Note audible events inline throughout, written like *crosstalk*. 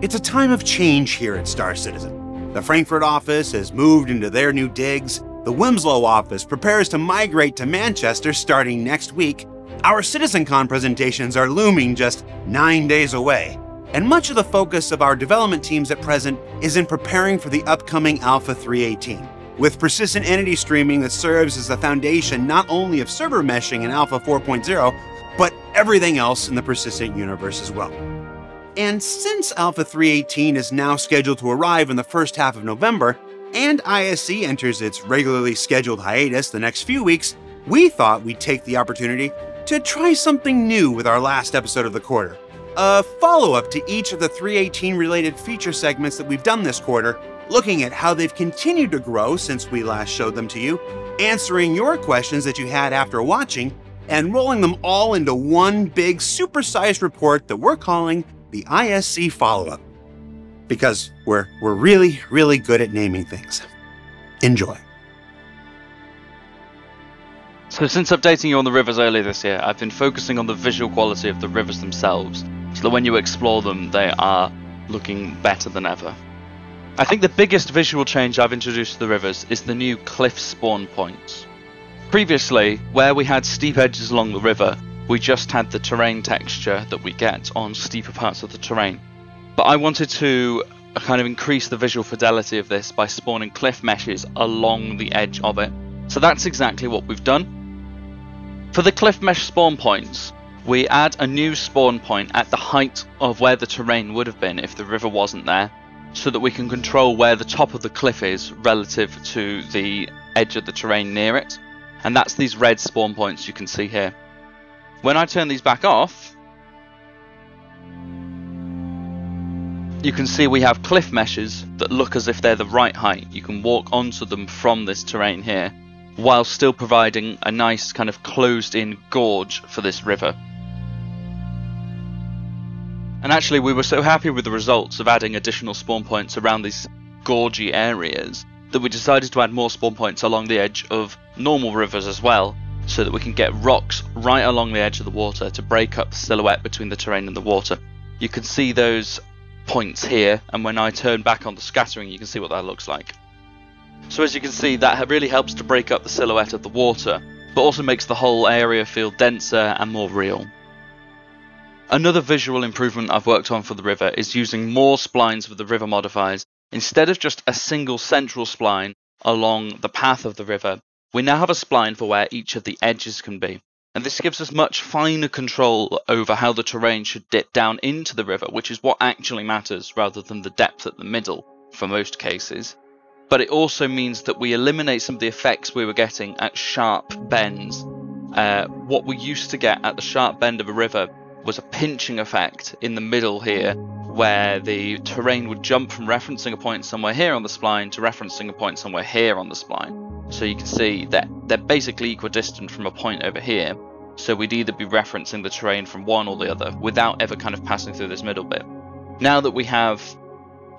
It's a time of change here at Star Citizen. The Frankfurt office has moved into their new digs, the Wilmslow office prepares to migrate to Manchester starting next week, our CitizenCon presentations are looming just nine days away, and much of the focus of our development teams at present is in preparing for the upcoming Alpha 318, with persistent entity streaming that serves as the foundation not only of server meshing in Alpha 4.0, but everything else in the persistent universe as well. And since Alpha 318 is now scheduled to arrive in the first half of November, and ISC enters its regularly scheduled hiatus the next few weeks, we thought we'd take the opportunity to try something new with our last episode of the quarter. A follow up to each of the 318 related feature segments that we've done this quarter, looking at how they've continued to grow since we last showed them to you, answering your questions that you had after watching, and rolling them all into one big supersized report that we're calling the ISC follow up. Because we're, we're really, really good at naming things. Enjoy. So since updating you on the rivers earlier this year, I've been focusing on the visual quality of the rivers themselves, so that when you explore them, they are looking better than ever. I think the biggest visual change I've introduced to the rivers is the new cliff spawn points. Previously, where we had steep edges along the river, we just had the terrain texture that we get on steeper parts of the terrain. But I wanted to uh, kind of increase the visual fidelity of this by spawning cliff meshes along the edge of it. So that's exactly what we've done. For the cliff mesh spawn points, we add a new spawn point at the height of where the terrain would have been if the river wasn't there, so that we can control where the top of the cliff is relative to the edge of the terrain near it. And that's these red spawn points you can see here. When I turn these back off, you can see we have cliff meshes that look as if they're the right height. You can walk onto them from this terrain here while still providing a nice kind of closed in gorge for this river. And actually we were so happy with the results of adding additional spawn points around these gorgy areas that we decided to add more spawn points along the edge of normal rivers as well so that we can get rocks right along the edge of the water to break up the silhouette between the terrain and the water. You can see those points here and when I turn back on the scattering you can see what that looks like. So as you can see, that really helps to break up the silhouette of the water, but also makes the whole area feel denser and more real. Another visual improvement I've worked on for the river is using more splines with the river modifiers. Instead of just a single central spline along the path of the river, we now have a spline for where each of the edges can be. And this gives us much finer control over how the terrain should dip down into the river, which is what actually matters rather than the depth at the middle for most cases but it also means that we eliminate some of the effects we were getting at sharp bends. Uh, what we used to get at the sharp bend of a river was a pinching effect in the middle here, where the terrain would jump from referencing a point somewhere here on the spline to referencing a point somewhere here on the spline. So you can see that they're basically equidistant from a point over here. So we'd either be referencing the terrain from one or the other without ever kind of passing through this middle bit. Now that we have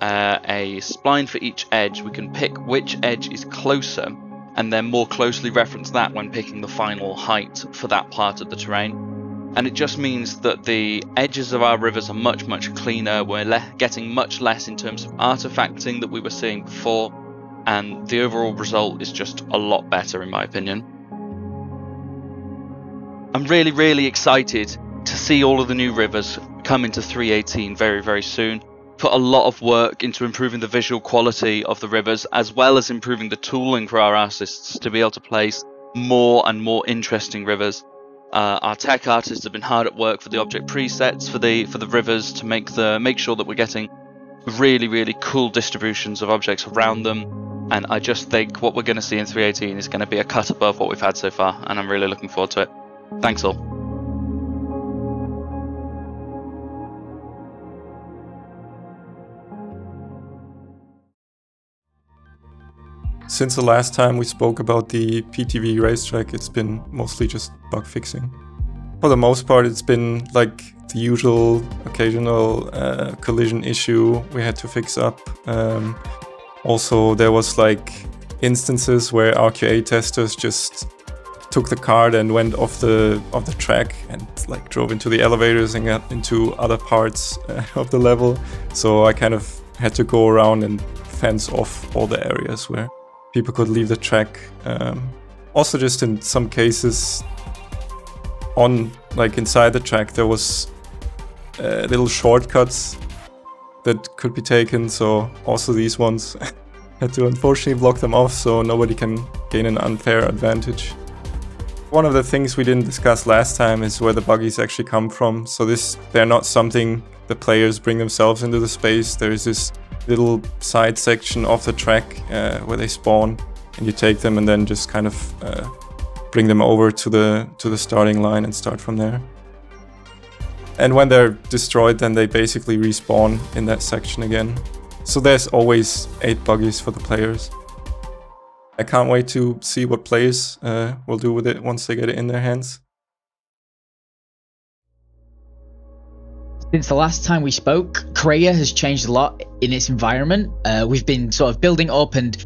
uh, a spline for each edge, we can pick which edge is closer and then more closely reference that when picking the final height for that part of the terrain. And it just means that the edges of our rivers are much, much cleaner. We're getting much less in terms of artifacting that we were seeing before. And the overall result is just a lot better, in my opinion. I'm really, really excited to see all of the new rivers come into 318 very, very soon put a lot of work into improving the visual quality of the rivers as well as improving the tooling for our artists to be able to place more and more interesting rivers. Uh, our tech artists have been hard at work for the object presets for the for the rivers to make the make sure that we're getting really really cool distributions of objects around them. And I just think what we're going to see in 318 is going to be a cut above what we've had so far, and I'm really looking forward to it. Thanks all. Since the last time we spoke about the PTV racetrack, it's been mostly just bug fixing. For the most part, it's been like the usual occasional uh, collision issue we had to fix up. Um, also, there was like instances where RQA testers just took the card and went off the off the track and like drove into the elevators and got into other parts uh, *laughs* of the level. So I kind of had to go around and fence off all the areas where people could leave the track. Um, also, just in some cases, on like inside the track, there was uh, little shortcuts that could be taken. So also these ones *laughs* had to unfortunately block them off so nobody can gain an unfair advantage. One of the things we didn't discuss last time is where the buggies actually come from. So this they're not something the players bring themselves into the space. There is this little side section of the track uh, where they spawn, and you take them and then just kind of uh, bring them over to the to the starting line and start from there. And when they're destroyed, then they basically respawn in that section again. So there's always eight buggies for the players. I can't wait to see what players uh, will do with it once they get it in their hands. Since the last time we spoke, Kareah has changed a lot in its environment. Uh, we've been sort of building up and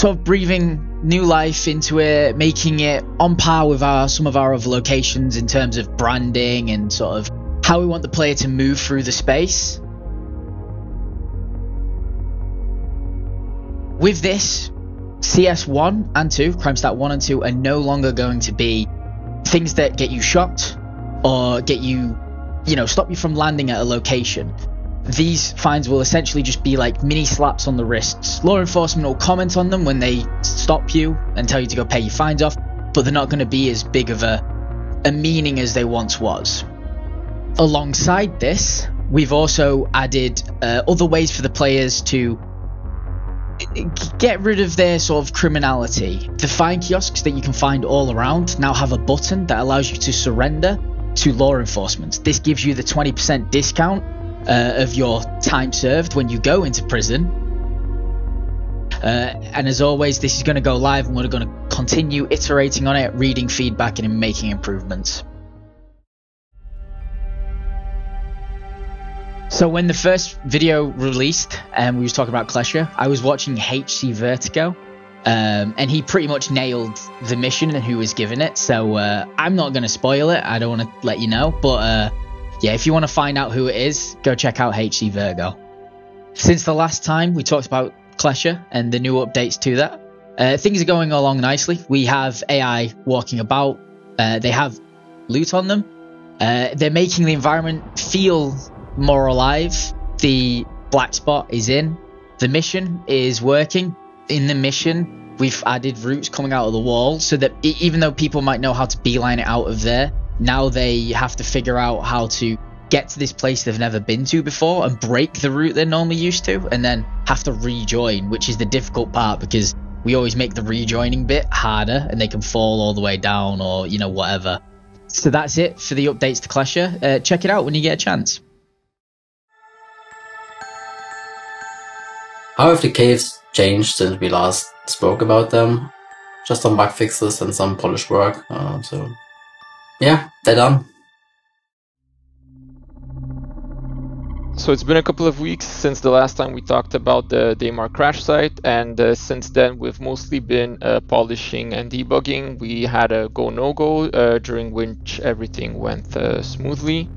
sort of breathing new life into it, making it on par with our some of our other locations in terms of branding and sort of how we want the player to move through the space. With this, CS1 and 2, Crimestat 1 and 2, are no longer going to be things that get you shot or get you, you know, stop you from landing at a location. These fines will essentially just be like mini slaps on the wrists. Law enforcement will comment on them when they stop you and tell you to go pay your fines off, but they're not going to be as big of a, a meaning as they once was. Alongside this, we've also added uh, other ways for the players to get rid of their sort of criminality. The fine kiosks that you can find all around now have a button that allows you to surrender to law enforcement. This gives you the 20% discount uh, of your time served when you go into prison. Uh, and as always, this is going to go live and we're going to continue iterating on it, reading feedback, and making improvements. So when the first video released and we was talking about Klescher, I was watching HC Vertigo. Um, and he pretty much nailed the mission and who was given it. So uh, I'm not going to spoil it. I don't want to let you know. But uh, yeah, if you want to find out who it is, go check out HC Virgo. Since the last time we talked about Klescher and the new updates to that, uh, things are going along nicely. We have AI walking about. Uh, they have loot on them. Uh, they're making the environment feel more alive. The black spot is in. The mission is working. In the mission, we've added routes coming out of the wall so that even though people might know how to beeline it out of there, now they have to figure out how to get to this place they've never been to before and break the route they're normally used to and then have to rejoin, which is the difficult part because we always make the rejoining bit harder and they can fall all the way down or, you know, whatever. So that's it for the updates to Klescher. Uh, check it out when you get a chance. How have the caves changed since we last spoke about them? Just some bug fixes and some polish work. Uh, so, yeah, they're done. So it's been a couple of weeks since the last time we talked about the Daymar crash site, and uh, since then we've mostly been uh, polishing and debugging. We had a go no go uh, during which everything went uh, smoothly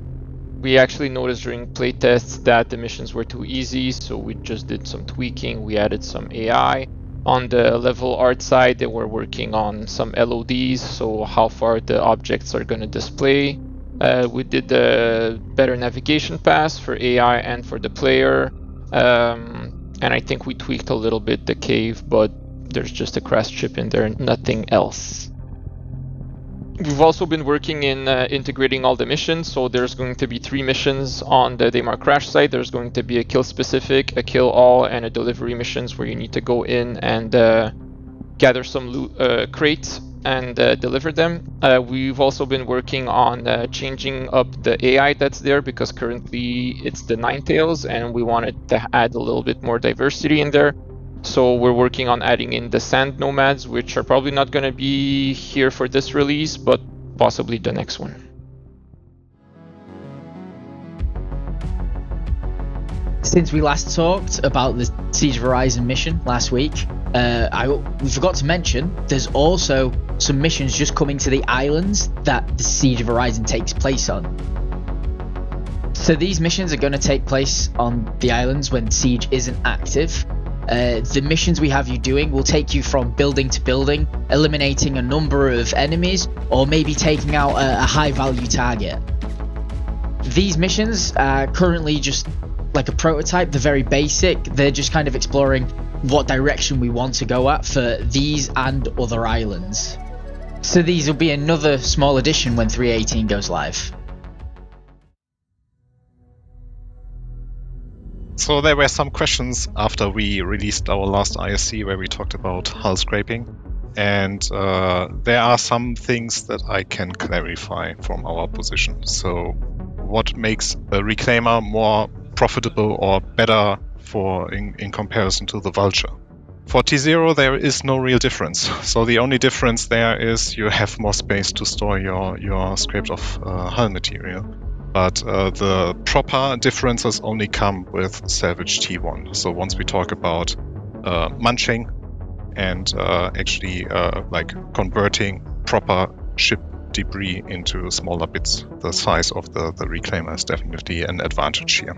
we actually noticed during playtests that the missions were too easy, so we just did some tweaking. We added some AI. On the level art side, they were working on some LODs, so how far the objects are going to display. Uh, we did the better navigation pass for AI and for the player. Um, and I think we tweaked a little bit the cave, but there's just a crash chip in there, nothing else. We've also been working in uh, integrating all the missions, so there's going to be three missions on the Daymar crash site. There's going to be a kill specific, a kill all, and a delivery missions where you need to go in and uh, gather some loot, uh, crates and uh, deliver them. Uh, we've also been working on uh, changing up the AI that's there because currently it's the NineTails and we wanted to add a little bit more diversity in there. So we're working on adding in the sand nomads, which are probably not going to be here for this release, but possibly the next one. Since we last talked about the Siege of Orison mission last week, Uh, I we forgot to mention there's also some missions just coming to the islands that the Siege of Orison takes place on. So these missions are going to take place on the islands when Siege isn't active. Uh, the missions we have you doing will take you from building to building, eliminating a number of enemies, or maybe taking out a, a high value target. These missions are currently just like a prototype, they're very basic, they're just kind of exploring what direction we want to go at for these and other islands. So these will be another small addition when 318 goes live. So there were some questions after we released our last ISC where we talked about hull scraping. And uh, there are some things that I can clarify from our position. So what makes a reclaimer more profitable or better for in, in comparison to the vulture? For T0, there is no real difference. So the only difference there is you have more space to store your, your scraped off uh, hull material. But uh, the proper differences only come with Salvage T1. So once we talk about uh, munching and uh, actually uh, like converting proper ship debris into smaller bits, the size of the, the reclaimer is definitely an advantage here.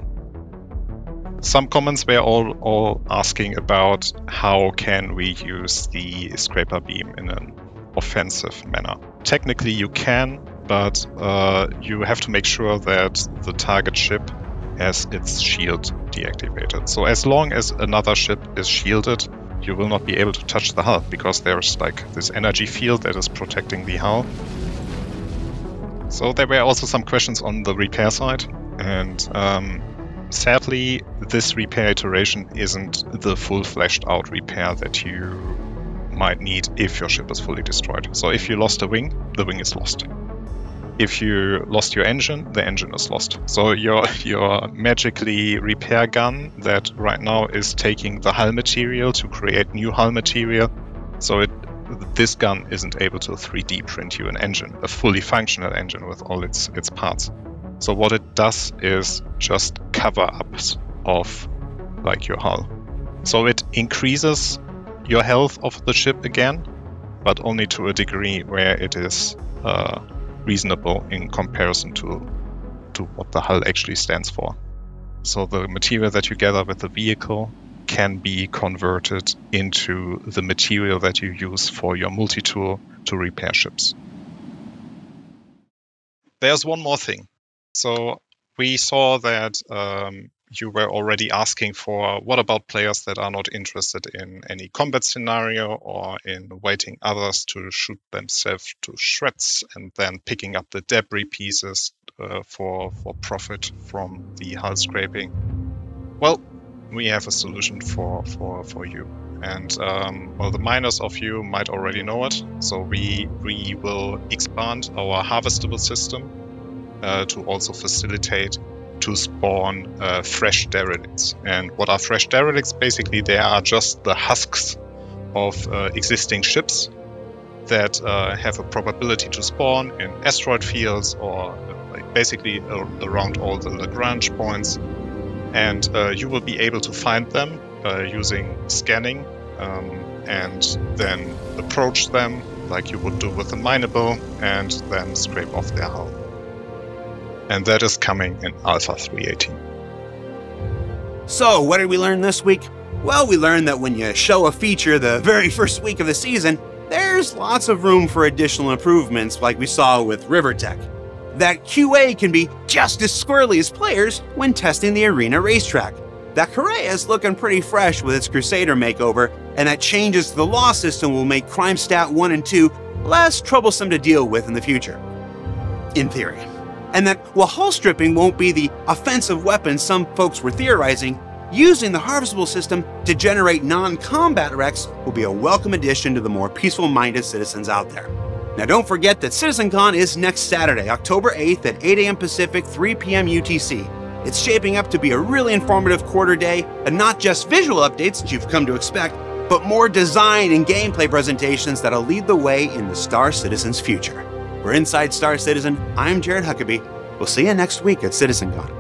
Some comments were all, all asking about how can we use the scraper beam in an offensive manner. Technically you can, but uh, you have to make sure that the target ship has its shield deactivated. So as long as another ship is shielded, you will not be able to touch the hull because there's like this energy field that is protecting the hull. So there were also some questions on the repair side, and um, sadly, this repair iteration isn't the full fleshed out repair that you might need if your ship is fully destroyed. So if you lost a wing, the wing is lost if you lost your engine, the engine is lost. So your your magically repair gun that right now is taking the hull material to create new hull material. So it this gun isn't able to 3D print you an engine, a fully functional engine with all its its parts. So what it does is just cover ups of like your hull. So it increases your health of the ship again, but only to a degree where it is uh, reasonable in comparison to to what the hull actually stands for. So the material that you gather with the vehicle can be converted into the material that you use for your multi-tool to repair ships. There's one more thing. So we saw that um, you were already asking for what about players that are not interested in any combat scenario or in waiting others to shoot themselves to shreds and then picking up the debris pieces uh, for for profit from the hull scraping? Well we have a solution for for for you. And um, well the miners of you might already know it. So we we will expand our harvestable system uh, to also facilitate to spawn uh, fresh derelicts. And what are fresh derelicts? Basically, they are just the husks of uh, existing ships that uh, have a probability to spawn in asteroid fields or uh, like basically around all the Lagrange points. And uh, you will be able to find them uh, using scanning um, and then approach them like you would do with a mineable and then scrape off their hull and that is coming in Alpha 318. So, what did we learn this week? Well, we learned that when you show a feature the very *laughs* first week of the season, there's lots of room for additional improvements like we saw with Rivertech. That QA can be just as squirrely as players when testing the arena racetrack. That Kareah is looking pretty fresh with its Crusader makeover, and that changes to the law system will make Crime Stat 1 and 2 less troublesome to deal with in the future. In theory and that while hull stripping won't be the offensive weapon some folks were theorizing, using the harvestable system to generate non-combat wrecks will be a welcome addition to the more peaceful-minded citizens out there. Now don't forget that CitizenCon is next Saturday, October 8th at 8 a.m. Pacific, 3 p.m. UTC. It's shaping up to be a really informative quarter day, and not just visual updates that you've come to expect, but more design and gameplay presentations that'll lead the way in the Star Citizen's future. For Inside Star Citizen, I'm Jared Huckabee. We'll see you next week at CitizenCon.